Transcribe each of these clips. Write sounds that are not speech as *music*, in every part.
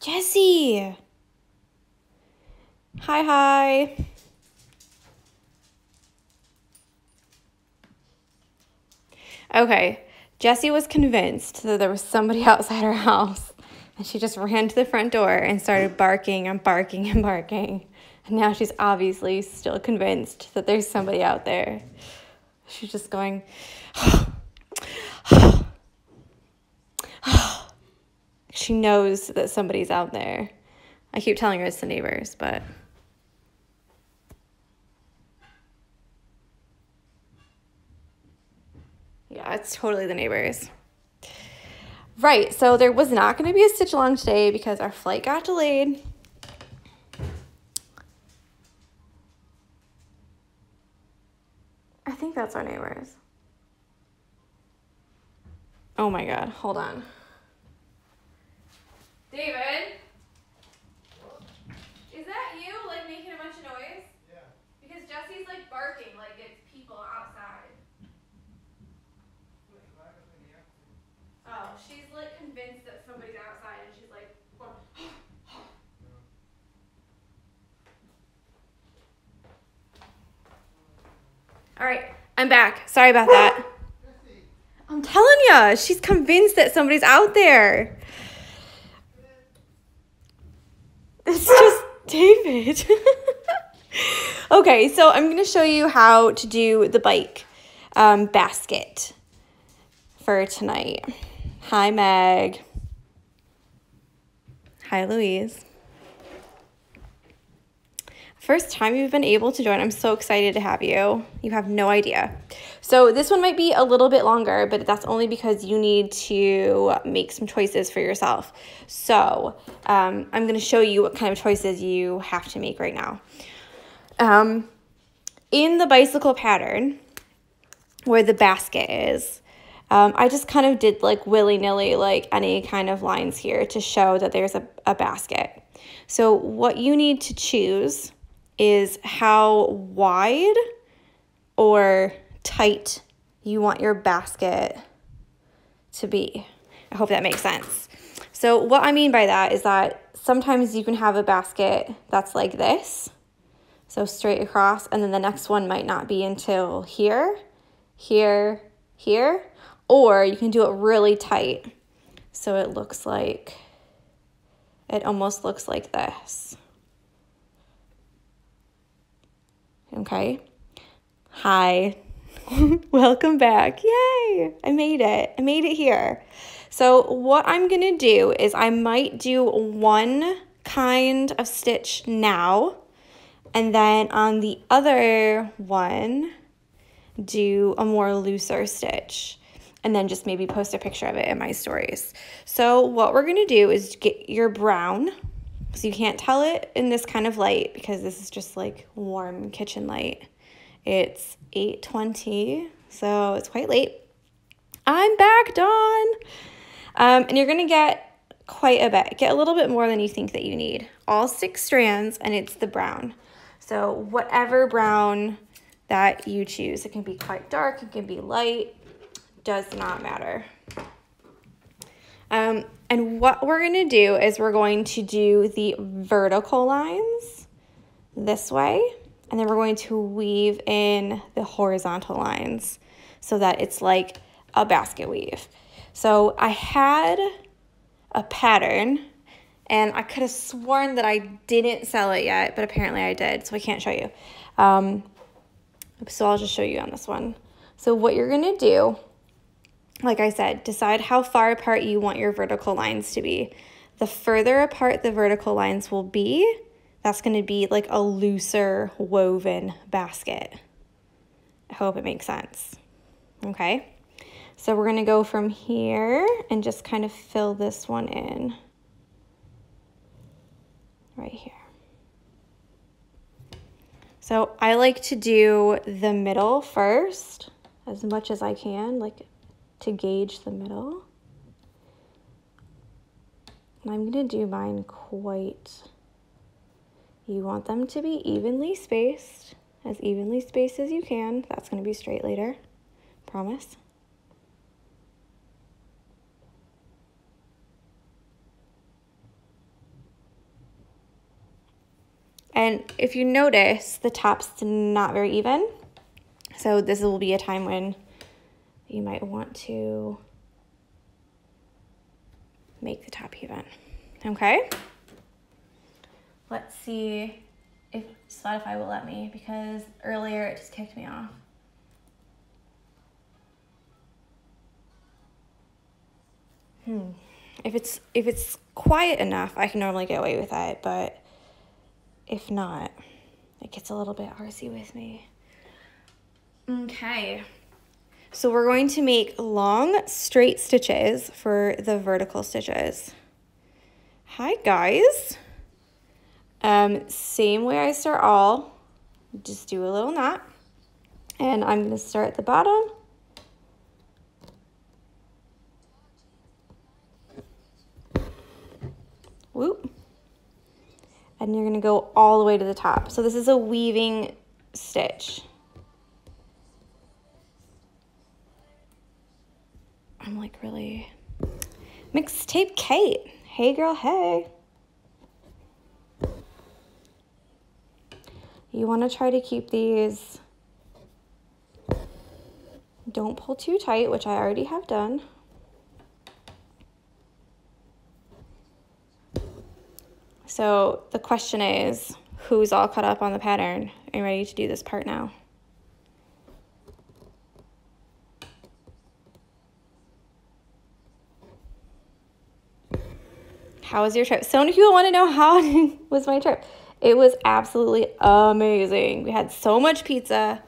Jessie. Hi, hi. Okay, Jessie was convinced that there was somebody outside her house, and she just ran to the front door and started barking and barking and barking. And now she's obviously still convinced that there's somebody out there. She's just going, she knows that somebody's out there. I keep telling her it's the neighbors, but. Yeah, it's totally the neighbors. Right, so there was not going to be a stitch along today because our flight got delayed. I think that's our neighbors. Oh my god, hold on. David? Is that you, like, making a bunch of noise? Yeah. Because Jesse's, like, barking like it's people outside. Oh, she's, like, convinced that somebody's outside, and she's, like, going, *gasps* All right, I'm back. Sorry about that. I'm telling ya, she's convinced that somebody's out there. It's just David. *laughs* okay, so I'm going to show you how to do the bike um, basket for tonight. Hi, Meg. Hi, Louise. First time you've been able to join. I'm so excited to have you. You have no idea. So this one might be a little bit longer, but that's only because you need to make some choices for yourself. So um, I'm going to show you what kind of choices you have to make right now. Um, in the bicycle pattern, where the basket is, um, I just kind of did like willy-nilly, like any kind of lines here to show that there's a, a basket. So what you need to choose is how wide or tight you want your basket to be. I hope that makes sense. So what I mean by that is that sometimes you can have a basket that's like this, so straight across, and then the next one might not be until here, here, here, or you can do it really tight. So it looks like, it almost looks like this. Okay. Hi. *laughs* Welcome back. Yay! I made it. I made it here. So what I'm going to do is I might do one kind of stitch now and then on the other one do a more looser stitch and then just maybe post a picture of it in my stories. So what we're going to do is get your brown so you can't tell it in this kind of light because this is just like warm kitchen light. It's 8.20, so it's quite late. I'm back, Dawn. Um, and you're to get quite a bit. Get a little bit more than you think that you need. All six strands, and it's the brown. So whatever brown that you choose. It can be quite dark, it can be light, does not matter. Um, and what we're going to do is we're going to do the vertical lines this way, and then we're going to weave in the horizontal lines so that it's like a basket weave. So I had a pattern and I could have sworn that I didn't sell it yet, but apparently I did, so I can't show you. Um, so I'll just show you on this one. So what you're gonna do like I said, decide how far apart you want your vertical lines to be. The further apart the vertical lines will be, that's going to be like a looser woven basket. I hope it makes sense. Okay, so we're going to go from here and just kind of fill this one in right here. So I like to do the middle first as much as I can, like to gauge the middle. And I'm to do mine quite, you want them to be evenly spaced, as evenly spaced as you can. That's to be straight later, promise. And if you notice, the top's not very even. So this will be a time when you might want to make the top even. Okay? Let's see if Spotify will let me because earlier it just kicked me off. Hmm. If it's if it's quiet enough, I can normally get away with it, but if not, it gets a little bit arsy with me. Okay. So we're going to make long straight stitches for the vertical stitches. Hi guys. Um, same way I start all, just do a little knot. And I'm gonna start at the bottom. Whoop. And you're gonna go all the way to the top. So this is a weaving stitch. I'm like really mixtape Kate. Hey girl, hey. You want to try to keep these don't pull too tight, which I already have done. So the question is, who's all caught up on the pattern and ready to do this part now? How was your trip? So many people want to know how *laughs* was my trip. It was absolutely amazing. We had so much pizza,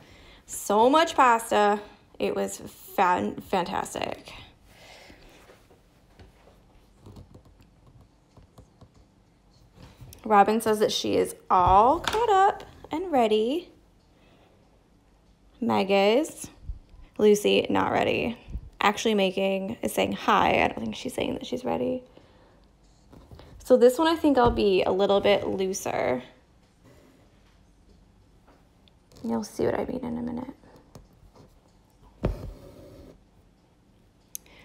so much pasta. It was fan fantastic. Robin says that she is all caught up and ready. Meg is. Lucy, not ready. Actually making, is saying hi. I don't think she's saying that she's ready. So this one I think I'll be a little bit looser. You'll see what I mean in a minute.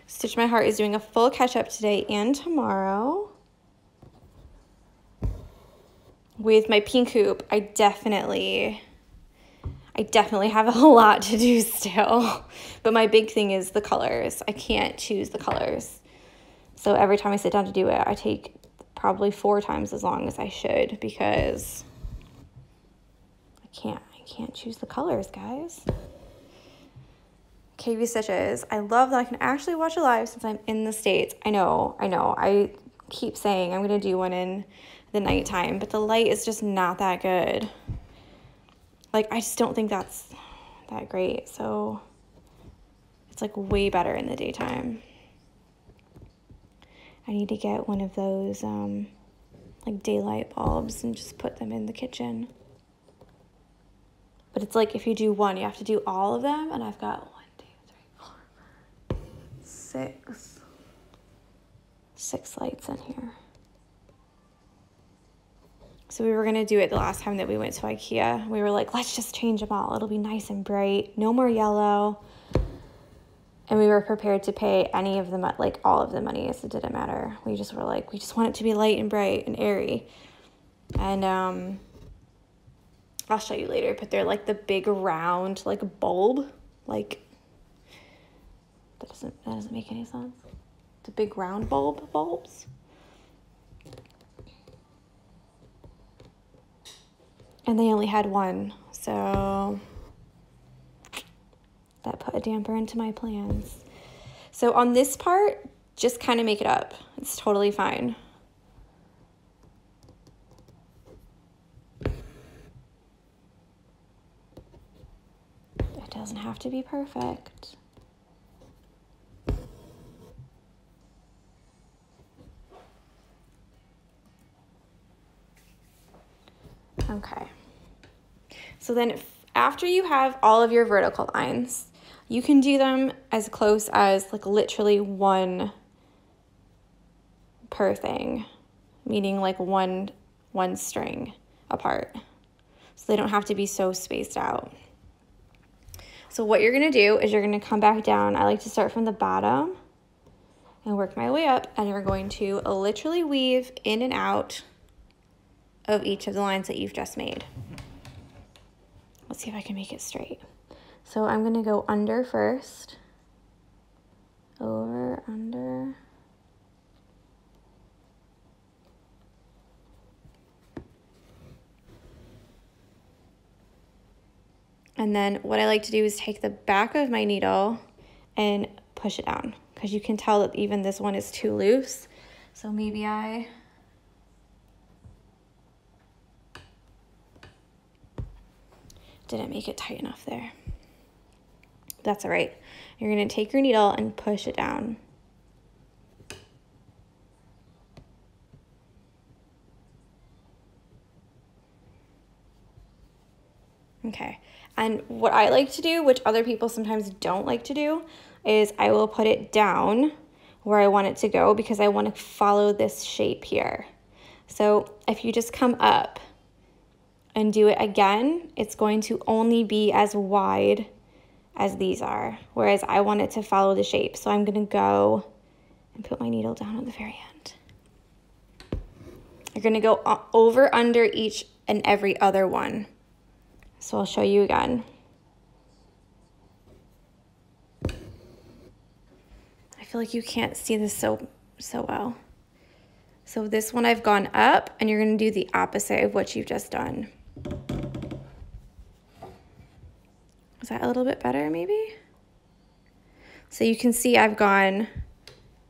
Stitch My Heart is doing a full catch up today and tomorrow. With my pink hoop, I definitely, I definitely have a *laughs* lot to do still. But my big thing is the colors. I can't choose the colors. So every time I sit down to do it, I take probably four times as long as I should because I can't I can't choose the colors, guys. KV Stitches. I love that I can actually watch it live since I'm in the States. I know, I know. I keep saying I'm to do one in the nighttime, but the light is just not that good. Like, I just don't think that's that great. So, it's like way better in the daytime. I need to get one of those um, like daylight bulbs and just put them in the kitchen. But it's like if you do one, you have to do all of them. And I've got one, two, three, four, six, six lights in here. So we were going to do it the last time that we went to Ikea. We were like, let's just change them all. It'll be nice and bright. No more yellow and we were prepared to pay any of the like all of the money as it didn't matter. We just were like we just want it to be light and bright and airy. And um i'll show you later but they're like the big round like bulb. Like that doesn't that doesn't make any sense. The big round bulb bulbs? And they only had one so that put a damper into my plans. So on this part, just kind of make it up. It's totally fine. It doesn't have to be perfect. Okay. So then after you have all of your vertical lines, you can do them as close as like literally one per thing, meaning like one one string apart. So they don't have to be so spaced out. So what you're gonna do is you're gonna come back down. I like to start from the bottom and work my way up and you're going to literally weave in and out of each of the lines that you've just made. Let's see if I can make it straight. So I'm gonna go under first, over, under, And then what I like to do is take the back of my needle and push it down because you can tell that even this one is too loose. So maybe I didn't make it tight enough there. That's all right. You're gonna take your needle and push it down. Okay, and what I like to do, which other people sometimes don't like to do, is I will put it down where I want it to go because I want to follow this shape here. So if you just come up and do it again, it's going to only be as wide as these are, whereas I want it to follow the shape. So I'm gonna go and put my needle down at the very end. You're gonna go over under each and every other one. So I'll show you again. I feel like you can't see this so, so well. So this one I've gone up and you're gonna do the opposite of what you've just done. Is that a little bit better maybe? So you can see I've gone,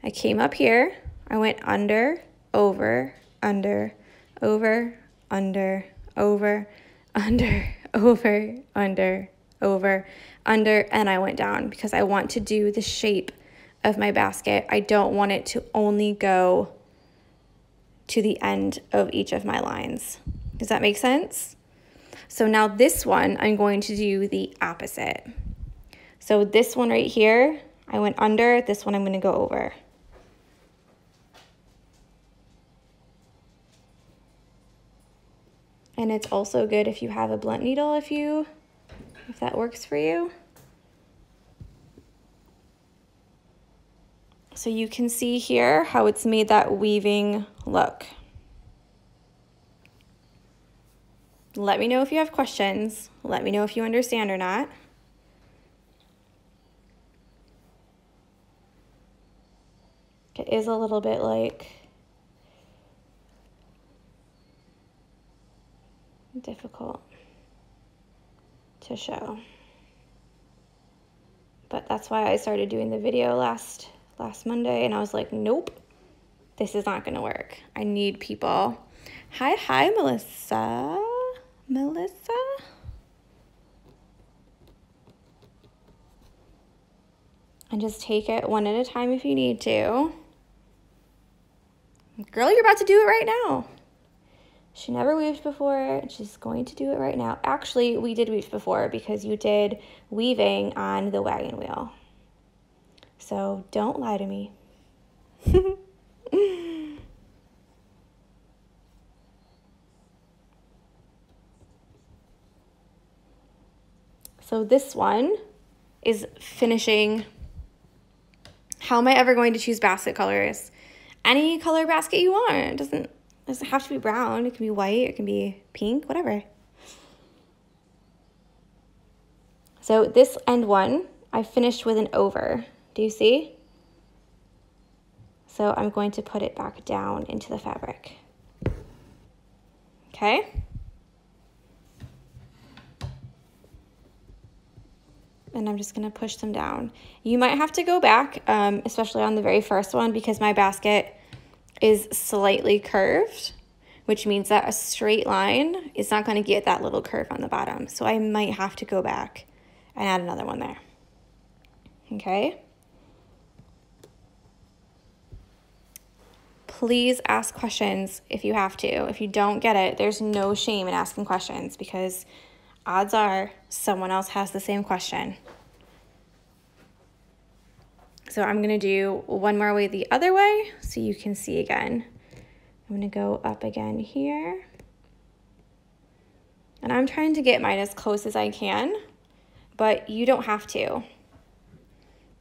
I came up here, I went under, over, under, over, under, over, *laughs* under, over, under, over, under, and I went down because I want to do the shape of my basket. I don't want it to only go to the end of each of my lines. Does that make sense? So now this one, I'm going to do the opposite. So this one right here, I went under, this one I'm gonna go over. And it's also good if you have a blunt needle if you, if that works for you. So you can see here how it's made that weaving look. Let me know if you have questions. Let me know if you understand or not. It is a little bit like difficult to show. But that's why I started doing the video last last Monday and I was like, nope, this is not gonna work. I need people. Hi, hi, Melissa. Melissa? And just take it one at a time if you need to. Girl, you're about to do it right now. She never weaved before. She's going to do it right now. Actually, we did weave before because you did weaving on the wagon wheel. So don't lie to me. *laughs* So this one is finishing. How am I ever going to choose basket colors? Any color basket you want. It doesn't, doesn't have to be brown. It can be white. It can be pink, whatever. So this end one, I finished with an over. Do you see? So I'm going to put it back down into the fabric. Okay. And I'm just gonna push them down. You might have to go back, um, especially on the very first one because my basket is slightly curved, which means that a straight line is not gonna get that little curve on the bottom. So I might have to go back and add another one there, okay? Please ask questions if you have to. If you don't get it, there's no shame in asking questions because odds are someone else has the same question. So I'm gonna do one more way the other way so you can see again. I'm gonna go up again here. And I'm trying to get mine as close as I can, but you don't have to.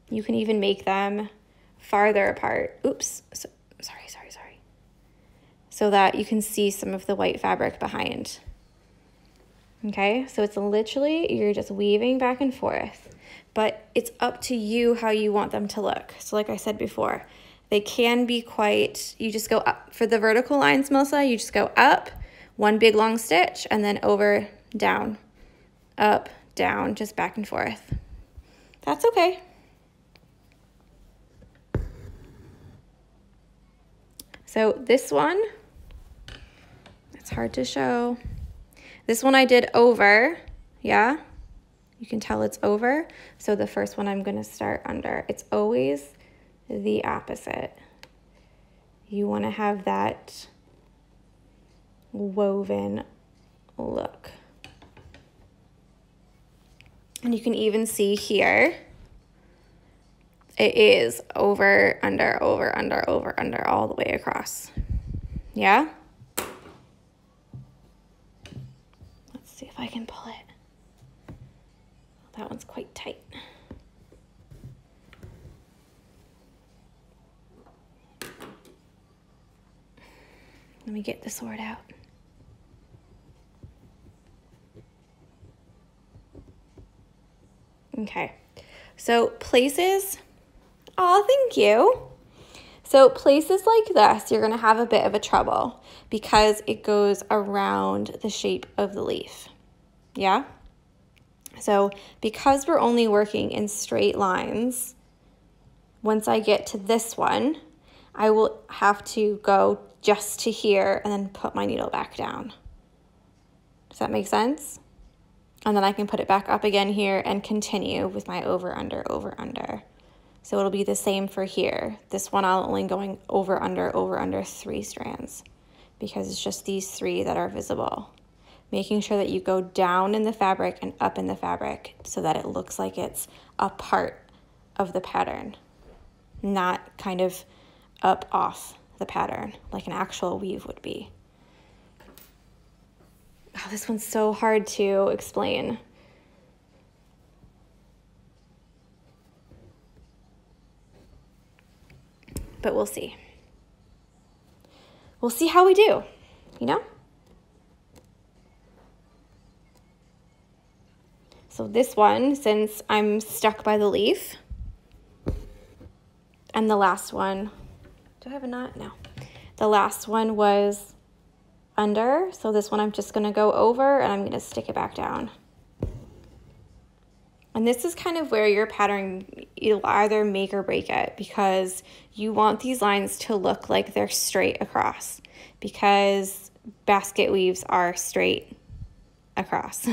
You can even make them farther apart. Oops, so, sorry, sorry, sorry. so that you can see some of the white fabric behind. Okay, so it's literally, you're just weaving back and forth, but it's up to you how you want them to look. So like I said before, they can be quite, you just go up. For the vertical lines, Melissa, you just go up, one big long stitch, and then over, down, up, down, just back and forth. That's okay. So this one, it's hard to show. This one I did over, yeah? You can tell it's over. So the first one I'm gonna start under. It's always the opposite. You wanna have that woven look. And you can even see here, it is over, under, over, under, over, under, all the way across. Yeah? see if I can pull it. That one's quite tight. Let me get the sword out. Okay, so places, oh, thank you. So places like this, you're gonna have a bit of a trouble because it goes around the shape of the leaf. Yeah? So because we're only working in straight lines, once I get to this one, I will have to go just to here and then put my needle back down. Does that make sense? And then I can put it back up again here and continue with my over, under, over, under. So it'll be the same for here. This one I'll only going over, under, over, under three strands because it's just these three that are visible. Making sure that you go down in the fabric and up in the fabric so that it looks like it's a part of the pattern, not kind of up off the pattern like an actual weave would be. Oh, this one's so hard to explain. But we'll see we'll see how we do, you know? So this one, since I'm stuck by the leaf, and the last one, do I have a knot? No. The last one was under, so this one I'm just gonna go over and I'm gonna stick it back down. And this is kind of where your pattern, you'll either make or break it because you want these lines to look like they're straight across because basket weaves are straight across.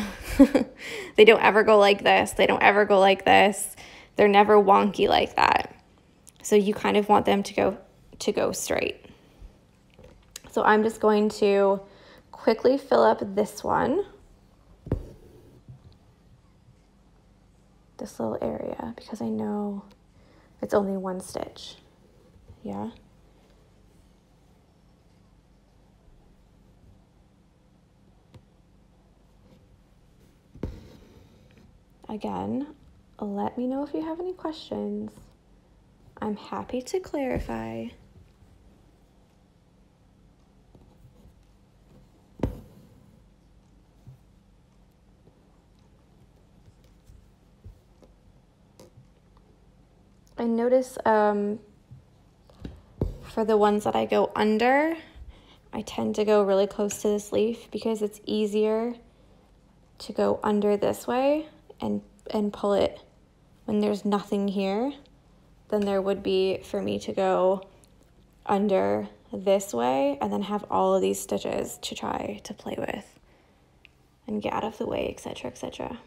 *laughs* they don't ever go like this. They don't ever go like this. They're never wonky like that. So you kind of want them to go to go straight. So I'm just going to quickly fill up this one. This little area because I know it's only one stitch. Yeah. Again, let me know if you have any questions. I'm happy to clarify. I notice um, for the ones that I go under, I tend to go really close to this leaf because it's easier to go under this way and, and pull it when there's nothing here than there would be for me to go under this way and then have all of these stitches to try to play with and get out of the way, etc., etc.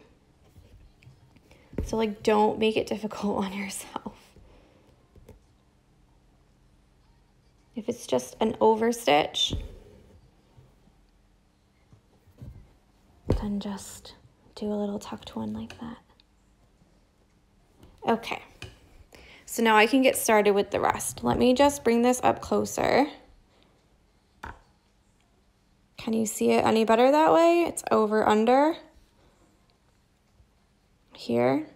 So like don't make it difficult *laughs* on yourself. If it's just an overstitch, then just do a little tucked one like that. Okay, so now I can get started with the rest. Let me just bring this up closer. Can you see it any better that way? It's over under here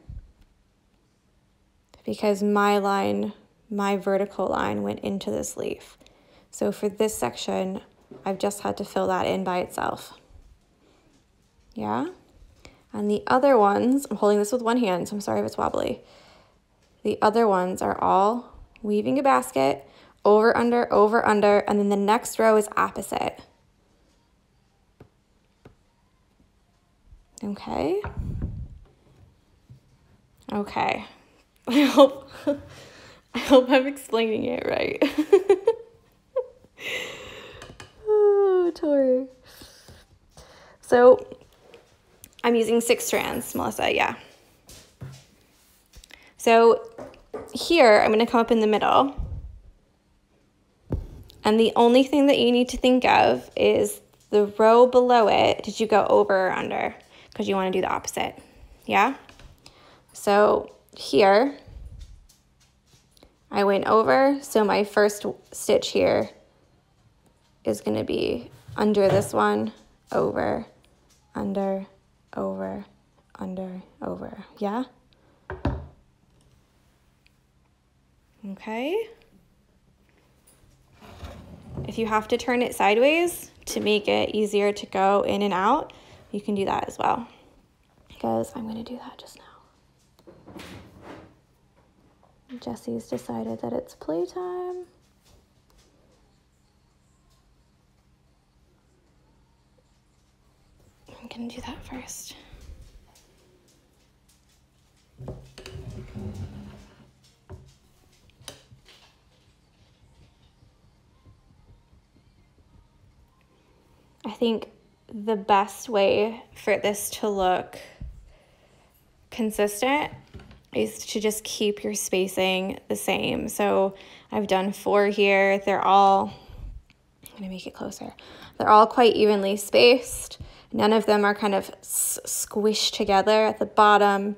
because my line my vertical line went into this leaf. So for this section, I've just had to fill that in by itself. Yeah? And the other ones, I'm holding this with one hand, so I'm sorry if it's wobbly. The other ones are all weaving a basket, over, under, over, under, and then the next row is opposite. Okay. Okay. *laughs* I hope *laughs* I hope I'm explaining it right. *laughs* oh, Tori. So I'm using six strands, Melissa, yeah. So here I'm going to come up in the middle. And the only thing that you need to think of is the row below it. Did you go over or under? Because you want to do the opposite. Yeah? So here, I went over. So my first stitch here is going to be under this one, over, under, over, under, over. Yeah? Okay. If you have to turn it sideways to make it easier to go in and out, you can do that as well. Because I'm going to do that just now. Jesse's decided that it's playtime. To do that first. I think the best way for this to look consistent is to just keep your spacing the same. So I've done four here. They're all, I'm gonna make it closer. They're all quite evenly spaced. None of them are kind of squished together at the bottom.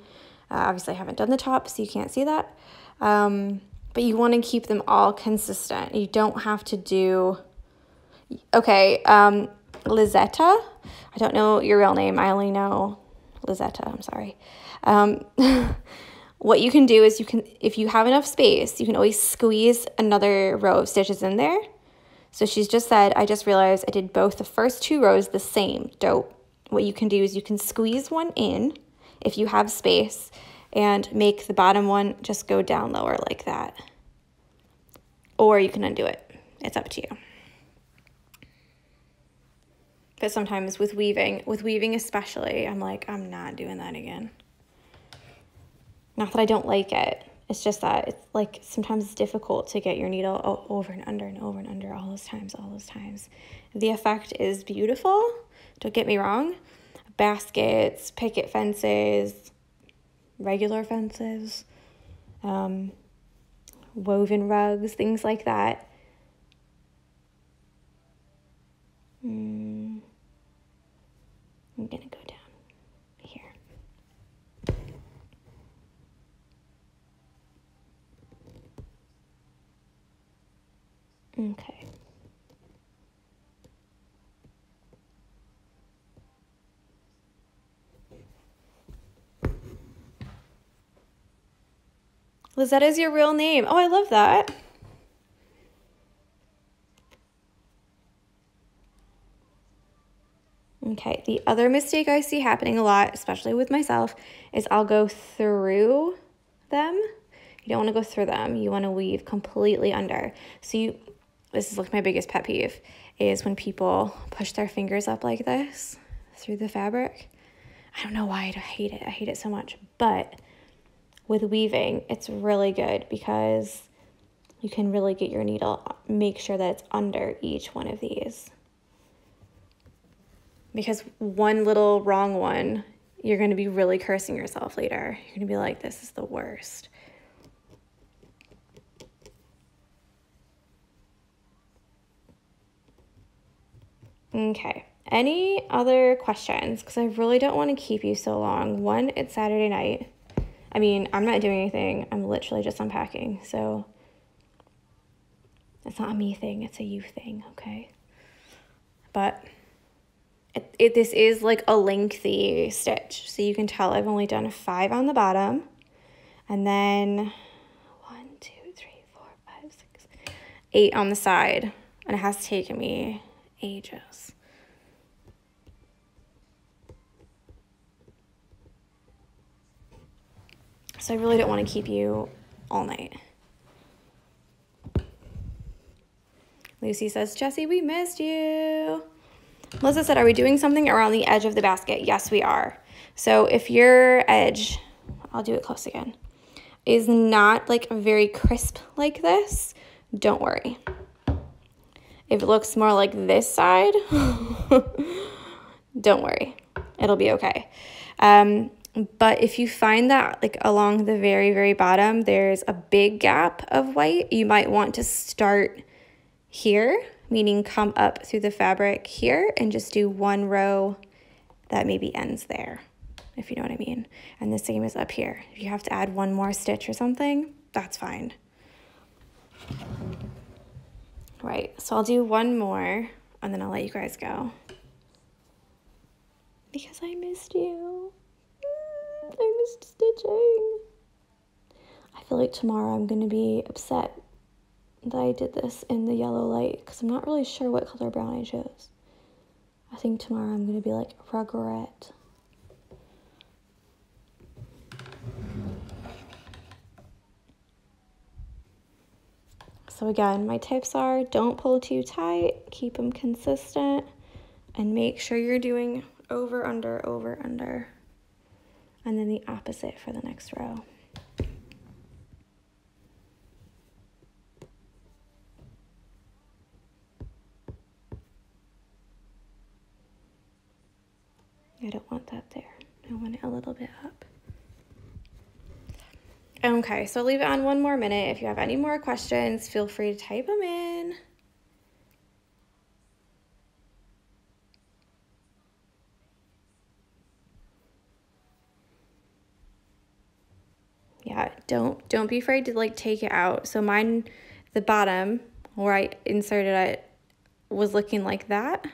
Uh, obviously I haven't done the top, so you can't see that. Um, but you wanna keep them all consistent. You don't have to do, okay, um, Lizetta. I don't know your real name. I only know Lizetta. I'm sorry. Um, *laughs* what you can do is you can, if you have enough space, you can always squeeze another row of stitches in there. So she's just said, I just realized I did both the first two rows the same. Dope. What you can do is you can squeeze one in if you have space and make the bottom one just go down lower like that. Or you can undo it. It's up to you. But sometimes with weaving, with weaving especially, I'm like, I'm not doing that again. Not that I don't like it. It's just that it's like sometimes it's difficult to get your needle over and under and over and under all those times, all those times. The effect is beautiful. Don't get me wrong. Baskets, picket fences, regular fences, um, woven rugs, things like that. Mm. I'm to go down here. Okay. Lizetta is your real name. Oh, I love that. Okay, the other mistake I see happening a lot, especially with myself, is I'll go through them. You don't want to go through them. You want to weave completely under. So you, this is like my biggest pet peeve, is when people push their fingers up like this through the fabric. I don't know why I hate it. I hate it so much. But with weaving, it's really good because you can really get your needle, make sure that it's under each one of these because one little wrong one, you're going to be really cursing yourself later. You're going to be like, this is the worst. Okay. Any other questions? Because I really don't want to keep you so long. One, it's Saturday night. I mean, I'm not doing anything. I'm literally just unpacking. So it's not a me thing. It's a you thing, okay? But it, it, this is like a lengthy stitch. So you can tell I've only done five on the bottom. And then one, two, three, four, five, six, eight on the side. And it has taken me ages. So I really don't want to keep you all night. Lucy says, Jesse, we missed you. Melissa said, are we doing something around the edge of the basket? Yes, we are. So if your edge, I'll do it close again, is not like very crisp like this, don't worry. If it looks more like this side, *laughs* don't worry. It'll be okay. Um, but if you find that like along the very, very bottom, there's a big gap of white, you might want to start here, meaning come up through the fabric here and just do one row that maybe ends there, if you know what I mean. And the same is up here. If you have to add one more stitch or something, that's fine. Right, so I'll do one more and then I'll let you guys go. Because I missed you. Mm, I missed stitching. I feel like tomorrow I'm going to be upset that I did this in the yellow light because I'm not really sure what color brown I chose. I think tomorrow I'm going to be like regret. So again, my tips are don't pull too tight, keep them consistent, and make sure you're doing over, under, over, under and then the opposite for the next row. I don't want that there. I want it a little bit up. Okay, so leave it on one more minute. If you have any more questions, feel free to type them in. yeah don't don't be afraid to like take it out so mine the bottom where i inserted it was looking like that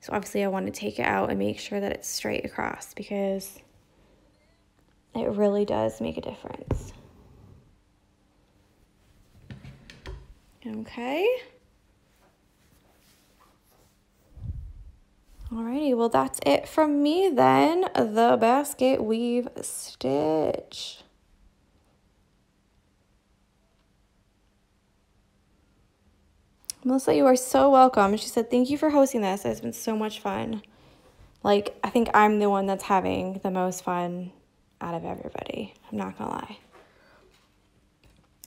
so obviously i want to take it out and make sure that it's straight across because it really does make a difference okay Alrighty, well that's it from me then. The basket weave stitch. Melissa, you are so welcome. She said, Thank you for hosting this. It's been so much fun. Like, I think I'm the one that's having the most fun out of everybody. I'm not gonna lie.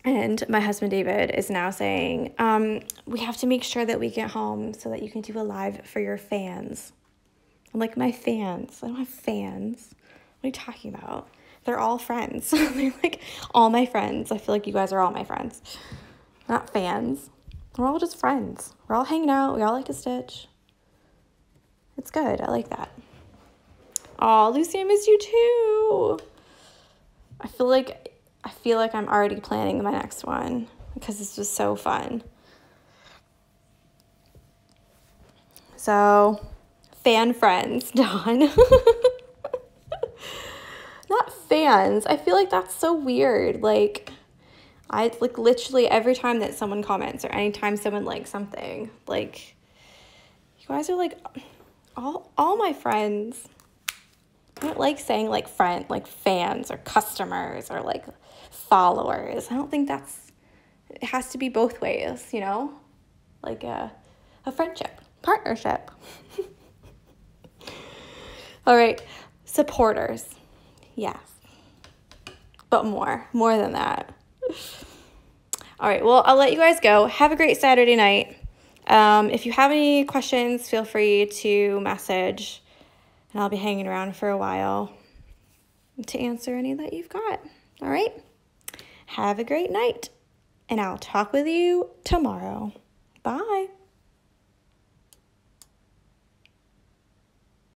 And my husband David is now saying, um, We have to make sure that we get home so that you can do a live for your fans. I'm like, My fans? I don't have fans. What are you talking about? They're all friends. *laughs* They're like all my friends. I feel like you guys are all my friends, not fans. We're all just friends. We're all hanging out. We all like to stitch. It's good. I like that. Oh, Lucy, I miss you too. I feel like I feel like I'm already planning my next one because this was so fun. So, fan friends, *laughs* Dawn. Not fans. I feel like that's so weird. Like I like literally every time that someone comments or anytime someone likes something, like you guys are like all all my friends. I don't like saying like friend like fans or customers or like followers. I don't think that's it has to be both ways, you know? Like a a friendship, partnership. *laughs* all right, supporters. Yes. But more, more than that. All right, well, I'll let you guys go. Have a great Saturday night. Um, if you have any questions, feel free to message, and I'll be hanging around for a while to answer any that you've got. All right? Have a great night, and I'll talk with you tomorrow. Bye.